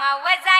mama was I